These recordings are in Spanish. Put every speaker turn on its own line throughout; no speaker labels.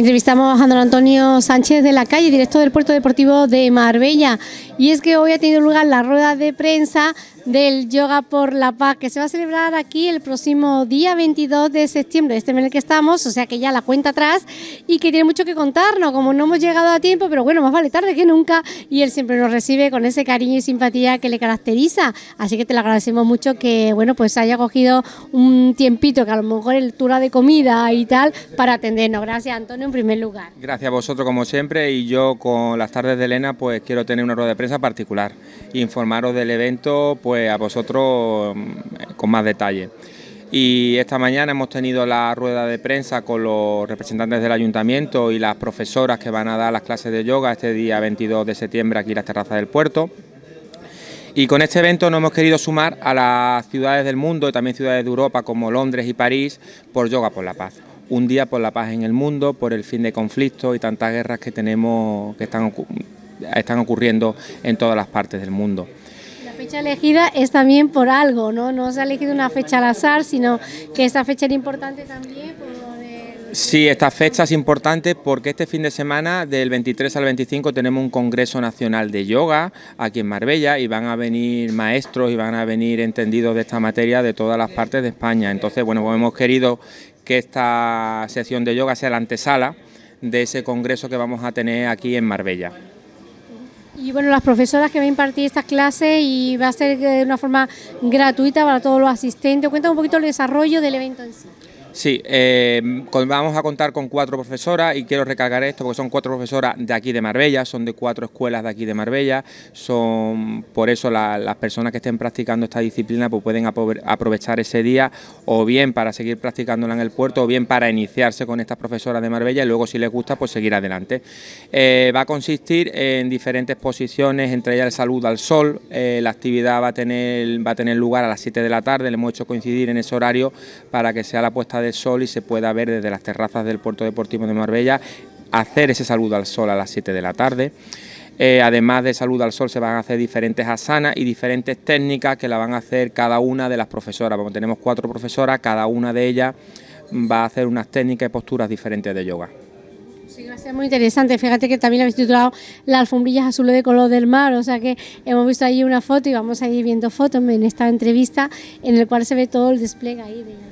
Entrevistamos a don Antonio Sánchez de la calle, director del Puerto Deportivo de Marbella. Y es que hoy ha tenido lugar la rueda de prensa del Yoga por la Paz, que se va a celebrar aquí el próximo día 22 de septiembre, este mes en el que estamos, o sea que ya la cuenta atrás, y que tiene mucho que contarnos, como no hemos llegado a tiempo, pero bueno, más vale tarde que nunca, y él siempre nos recibe con ese cariño y simpatía que le caracteriza, así que te lo agradecemos mucho que, bueno, pues haya cogido un tiempito, que a lo mejor el tura de comida y tal, para atendernos. Gracias, Antonio, en primer lugar.
Gracias a vosotros, como siempre, y yo con las tardes de Elena, pues quiero tener una rueda de prensa particular, informaros del evento, pues pues a vosotros mm, con más detalle. Y esta mañana hemos tenido la rueda de prensa con los representantes del ayuntamiento y las profesoras que van a dar las clases de yoga este día 22 de septiembre aquí en las terrazas del puerto. Y con este evento nos hemos querido sumar a las ciudades del mundo y también ciudades de Europa como Londres y París por Yoga por la Paz. Un día por la paz en el mundo, por el fin de conflictos y tantas guerras que tenemos que están, están ocurriendo en todas las partes del mundo
fecha elegida es también por algo, ¿no? No se ha elegido una fecha al azar, sino que esta fecha era importante también por
Sí, esta fecha es importante porque este fin de semana, del 23 al 25, tenemos un Congreso Nacional de Yoga aquí en Marbella y van a venir maestros y van a venir entendidos de esta materia de todas las partes de España. Entonces, bueno, pues hemos querido que esta sesión de yoga sea la antesala de ese congreso que vamos a tener aquí en Marbella.
Y bueno, las profesoras que van a impartir estas clases y va a ser de una forma gratuita para todos los asistentes. Cuenta un poquito el desarrollo del evento en sí.
Sí, eh, vamos a contar con cuatro profesoras y quiero recalcar esto porque son cuatro profesoras de aquí de Marbella, son de cuatro escuelas de aquí de Marbella, son por eso las personas que estén practicando esta disciplina pues pueden aprovechar ese día o bien para seguir practicándola en el puerto o bien para iniciarse con estas profesoras de Marbella y luego si les gusta pues seguir adelante. Eh, va a consistir en diferentes posiciones, entre ellas el salud al sol, eh, la actividad va a, tener, va a tener lugar a las 7 de la tarde, le hemos hecho coincidir en ese horario para que sea la puesta de sol y se pueda ver desde las terrazas del puerto deportivo de Marbella hacer ese saludo al sol a las 7 de la tarde. Eh, además de saludo al sol se van a hacer diferentes asanas y diferentes técnicas que la van a hacer cada una de las profesoras. Como tenemos cuatro profesoras, cada una de ellas va a hacer unas técnicas y posturas diferentes de yoga.
Sí, gracias, muy interesante. Fíjate que también habéis titulado Las alfombrillas azules de color del mar, o sea que hemos visto ahí una foto y vamos a ir viendo fotos en esta entrevista en el cual se ve todo el despliegue ahí de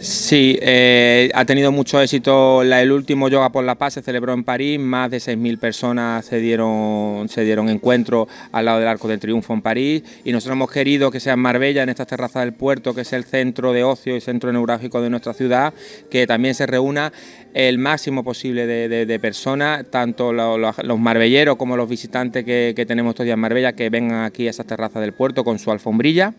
Sí, eh, ha tenido mucho éxito el último Yoga por la Paz, se celebró en París, más de 6.000 personas se dieron, se dieron encuentro al lado del Arco del Triunfo en París y nosotros hemos querido que sea en Marbella, en esta terraza del puerto, que es el centro de ocio y centro neurálgico de nuestra ciudad, que también se reúna el máximo posible de, personas, tanto los, marbelleros como los visitantes que, tenemos estos en Marbella, que vengan aquí a esa terraza del puerto con su alfombrilla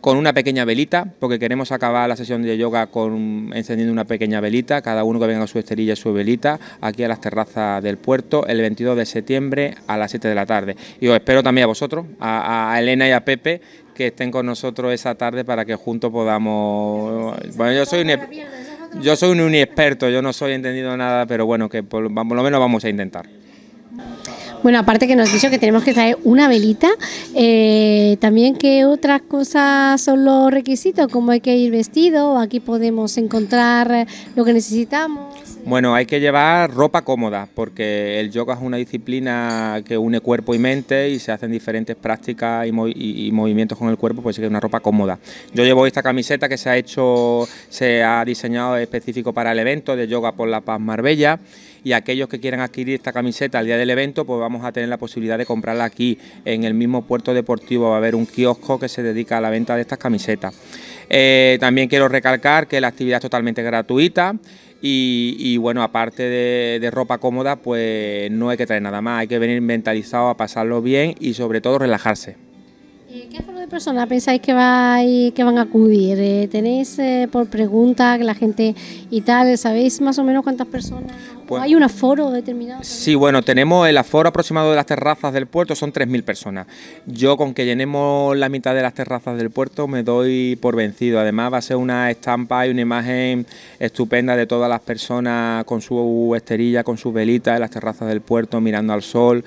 con una pequeña velita, porque queremos acabar la sesión de yoga con encendiendo una pequeña velita, cada uno que venga con su esterilla y su velita, aquí a las terrazas del puerto, el 22 de septiembre a las 7 de la tarde. Y os espero también a vosotros, a, Elena y a Pepe, que estén con nosotros esa tarde para que juntos podamos... Bueno, yo soy un, yo soy un inexperto, yo no soy entendido nada, pero bueno, que por lo menos vamos a intentar.
Bueno, aparte que nos has dicho que tenemos que traer una velita, eh, también qué otras cosas son los requisitos, como hay que ir vestido, aquí podemos encontrar lo que necesitamos.
Bueno, hay que llevar ropa cómoda, porque el yoga es una disciplina que une cuerpo y mente y se hacen diferentes prácticas y, movimientos con el cuerpo, pues hay que una ropa cómoda. Yo llevo esta camiseta que se ha hecho, se ha diseñado específico para el evento de Yoga por la Paz Marbella y aquellos que quieran adquirir esta camiseta al día del evento, pues vamos a tener la posibilidad de comprarla aquí en el mismo puerto deportivo, va a haber un kiosco que se dedica a la venta de estas camisetas. Eh, también quiero recalcar que la actividad es totalmente gratuita y, bueno, aparte de, ropa cómoda, pues no hay que traer nada más, hay que venir mentalizado a pasarlo bien y sobre todo relajarse.
¿Qué aforo de personas pensáis que, que van a acudir? Eh, ¿Tenéis eh, por pregunta que la gente y tal, sabéis más o menos cuántas personas? Pues, ¿Hay un aforo determinado?
Sí, bueno, tenemos el aforo aproximado de las terrazas del puerto, son 3.000 personas. Yo con que llenemos la mitad de las terrazas del puerto me doy por vencido. Además va a ser una estampa y una imagen estupenda de todas las personas con su esterilla, con sus velitas en las terrazas del puerto, mirando al sol,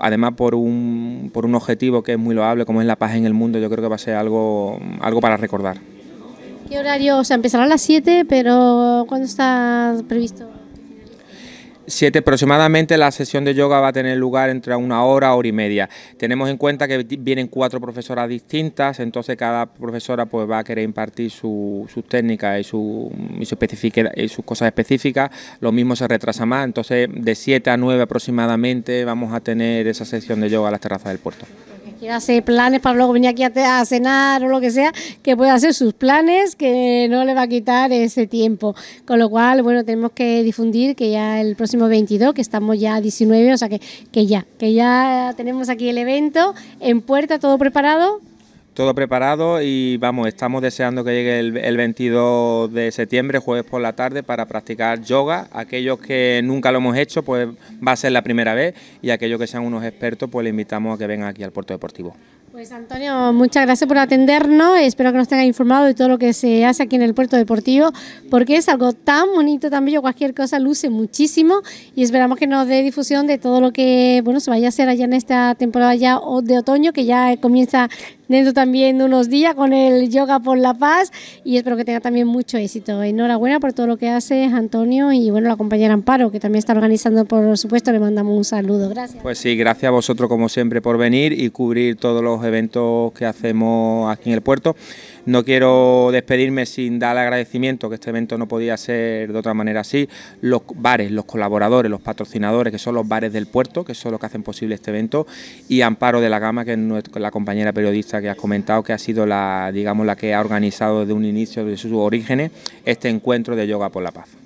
además por un, por un objetivo que es muy loable, como es la paz en el mundo, yo creo que va a ser algo, algo para recordar.
¿Qué horario? O sea, empezará a las 7, pero ¿cuándo está previsto?
Siete aproximadamente la sesión de yoga va a tener lugar entre una hora, hora y media. Tenemos en cuenta que vienen cuatro profesoras distintas, entonces cada profesora pues va a querer impartir sus técnicas y, su, y, y sus cosas específicas. Lo mismo se retrasa más, entonces de 7 a 9 aproximadamente vamos a tener esa sesión de yoga a las terrazas del puerto
quiera hacer planes para luego venir aquí a, cenar o lo que sea, que pueda hacer sus planes, que no le va a quitar ese tiempo. Con lo cual, bueno, tenemos que difundir que ya el próximo 22, que estamos ya 19, o sea que, que ya, que ya tenemos aquí el evento en puerta, todo preparado.
Todo preparado y vamos, estamos deseando que llegue el, 22 de septiembre, jueves por la tarde, para practicar yoga. Aquellos que nunca lo hemos hecho, pues va a ser la primera vez y aquellos que sean unos expertos, pues le invitamos a que vengan aquí al Puerto Deportivo.
Pues Antonio, muchas gracias por atendernos. Espero que nos tenga informado de todo lo que se hace aquí en el Puerto Deportivo, porque es algo tan bonito, tan bello, cualquier cosa luce muchísimo y esperamos que nos dé difusión de todo lo que bueno se vaya a hacer allá en esta temporada ya de otoño, que ya comienza dentro también de unos días con el Yoga por la Paz y espero que tenga también mucho éxito. Enhorabuena por todo lo que hace Antonio y bueno, la compañera Amparo, que también está organizando, por supuesto, le mandamos un saludo. Gracias.
Pues sí, gracias a vosotros como siempre por venir y cubrir todos los eventos que hacemos aquí en el puerto. No quiero despedirme sin dar agradecimiento, que este evento no podía ser de otra manera así. Los bares, los colaboradores, los patrocinadores, que son los bares del puerto, que son los que hacen posible este evento, y Amparo de la Gama, que es la compañera periodista que has comentado, que ha sido la, digamos, la que ha organizado desde un inicio, de sus orígenes, este encuentro de Yoga por la Paz.